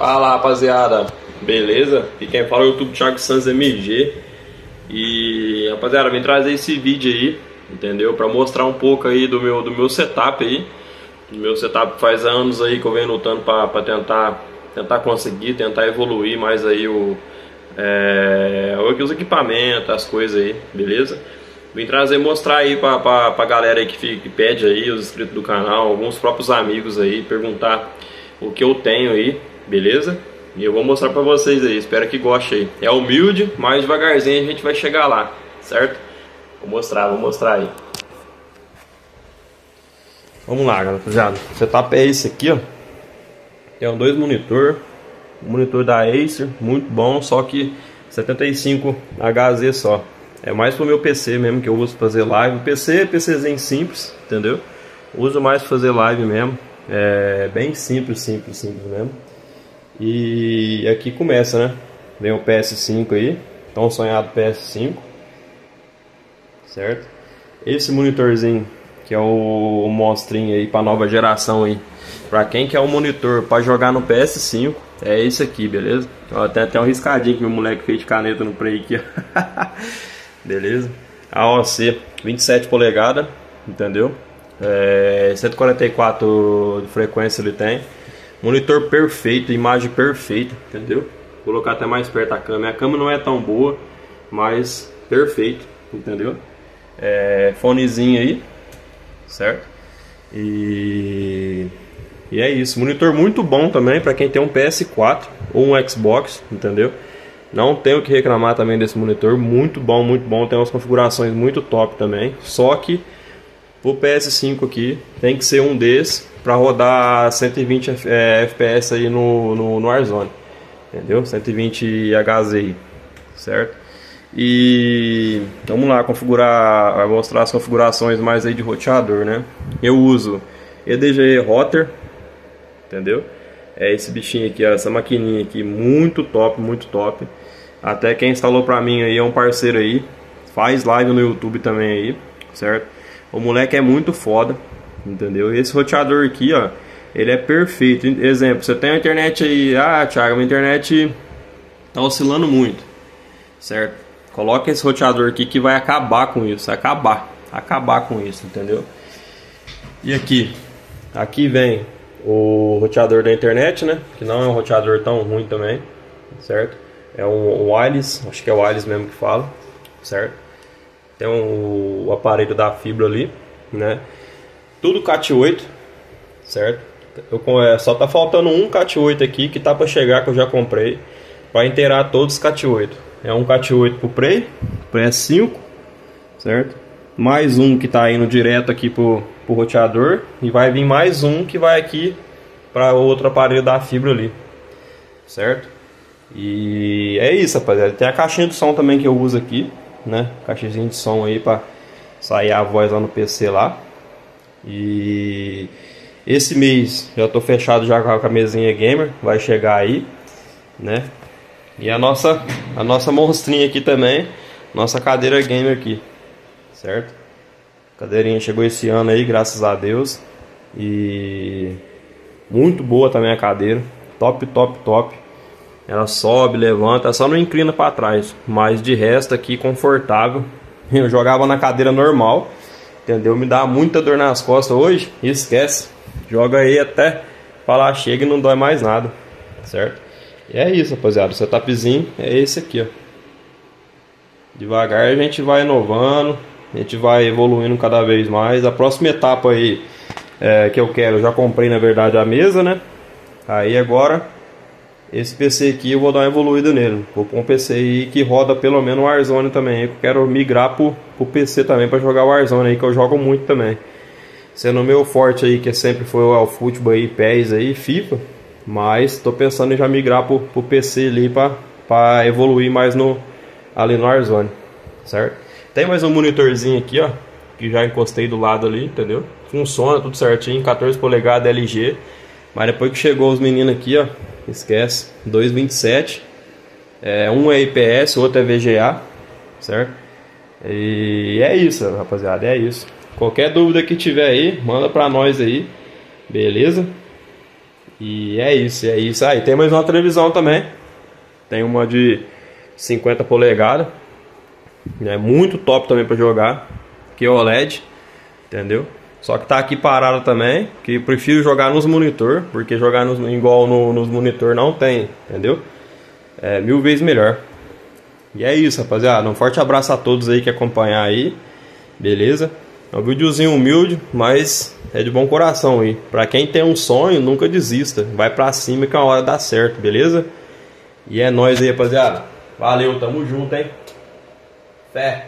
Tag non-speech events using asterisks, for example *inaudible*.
Fala rapaziada, beleza? E quem fala é o YouTube Thiago Santos MG E rapaziada, vim trazer esse vídeo aí, entendeu? Pra mostrar um pouco aí do meu, do meu setup aí do Meu setup faz anos aí que eu venho lutando pra, pra tentar, tentar conseguir, tentar evoluir mais aí o, é, os equipamentos, as coisas aí, beleza? Vim trazer mostrar aí pra, pra, pra galera aí que, fica, que pede aí, os inscritos do canal, alguns próprios amigos aí, perguntar o que eu tenho aí, beleza? E eu vou mostrar pra vocês aí, espero que goste aí. É humilde, mas devagarzinho a gente vai chegar lá, certo? Vou mostrar, vou mostrar aí. Vamos lá, rapaziada. O setup é esse aqui, ó. Tem dois monitor, um monitor da Acer, muito bom, só que 75 HZ só. É mais pro meu PC mesmo que eu uso fazer live. PC é PCzinho simples, entendeu? Uso mais fazer live mesmo. É bem simples, simples, simples mesmo. E aqui começa, né? Vem o PS5 aí, tão sonhado PS5, certo? Esse monitorzinho que é o, o monstrinho aí para nova geração aí. Para quem quer um monitor para jogar no PS5, é esse aqui, beleza? Ó, tem até um riscadinho que meu moleque fez de caneta no play aqui, *laughs* beleza? AOC 27 polegadas, entendeu? É, 144 de frequência ele tem. Monitor perfeito, imagem perfeita, entendeu? Vou colocar até mais perto a câmera. A câmera não é tão boa, mas perfeito, entendeu? É, fonezinho aí, certo? E, e é isso. Monitor muito bom também para quem tem um PS4 ou um Xbox, entendeu? Não tenho que reclamar também desse monitor, muito bom, muito bom. Tem umas configurações muito top também. Só que o PS5 aqui tem que ser um desses para rodar 120 é, FPS aí no, no, no Warzone, entendeu? 120 HZ, certo? E vamos lá configurar, mostrar as configurações mais aí de roteador, né? Eu uso EDG Rotter, entendeu? É esse bichinho aqui, essa maquininha aqui, muito top, muito top. Até quem instalou pra mim aí é um parceiro aí, faz live no YouTube também aí, certo? O moleque é muito foda, entendeu? Esse roteador aqui, ó, ele é perfeito. Exemplo, você tem a internet aí, ah, Thiago, a internet tá oscilando muito, certo? Coloca esse roteador aqui que vai acabar com isso, acabar, acabar com isso, entendeu? E aqui, aqui vem o roteador da internet, né? Que não é um roteador tão ruim também, certo? É um wireless, acho que é o wireless mesmo que fala, certo? Tem um, o aparelho da fibra ali, né? Tudo Cat 8, certo? Eu, é, só tá faltando um Cat 8 aqui que tá para chegar que eu já comprei para inteirar todos os Cat 8 é um Cat 8 pro Prey, Prey 5, certo? Mais um que está indo direto aqui pro, pro roteador e vai vir mais um que vai aqui para outro aparelho da fibra ali, certo? E é isso, rapaziada. Tem a caixinha de som também que eu uso aqui, né? Caixinha de som aí para sair a voz lá no PC lá. E esse mês já tô fechado já com a mesinha gamer, vai chegar aí, né? E a nossa, a nossa monstrinha aqui também, nossa cadeira gamer aqui, certo? cadeirinha chegou esse ano aí, graças a Deus. E muito boa também a cadeira, top, top, top. Ela sobe, levanta, só não inclina para trás, mas de resto aqui confortável. *laughs* Eu jogava na cadeira normal, entendeu? Me dá muita dor nas costas hoje, esquece. Joga aí até falar chega e não dói mais nada, certo? E é isso, rapaziada. O setupzinho é esse aqui, ó. Devagar a gente vai inovando, a gente vai evoluindo cada vez mais. A próxima etapa aí é, que eu quero, eu já comprei na verdade a mesa, né? Aí agora, esse PC aqui eu vou dar uma evoluída nele. Vou pôr um PC aí que roda pelo menos Warzone também. Eu quero migrar pro, pro PC também para jogar Warzone aí, que eu jogo muito também. Sendo o meu forte aí, que sempre foi o futebol aí, PES aí, FIFA. Mas estou pensando em já migrar para o PC ali para evoluir mais no, ali no Warzone, certo? Tem mais um monitorzinho aqui, ó, que já encostei do lado ali, entendeu? Funciona tudo certinho, 14 polegadas LG. Mas depois que chegou os meninos aqui, ó, esquece, 227. É, um é IPS, outro é VGA, certo? E é isso, rapaziada, é isso. Qualquer dúvida que tiver aí, manda pra nós aí, beleza? E é isso, é isso. Aí tem mais uma televisão também. Tem uma de 50 polegadas. É muito top também para jogar. Que é OLED, entendeu? Só que tá aqui parado também, que prefiro jogar nos monitor, porque jogar nos, igual no, nos monitor não tem, entendeu? É mil vezes melhor. E é isso, rapaziada. Um forte abraço a todos aí que acompanhar aí. Beleza? É um videozinho humilde, mas é de bom coração aí. Pra quem tem um sonho, nunca desista. Vai pra cima que a hora dá certo, beleza? E é nóis aí, rapaziada. Valeu, tamo junto, hein? Fé.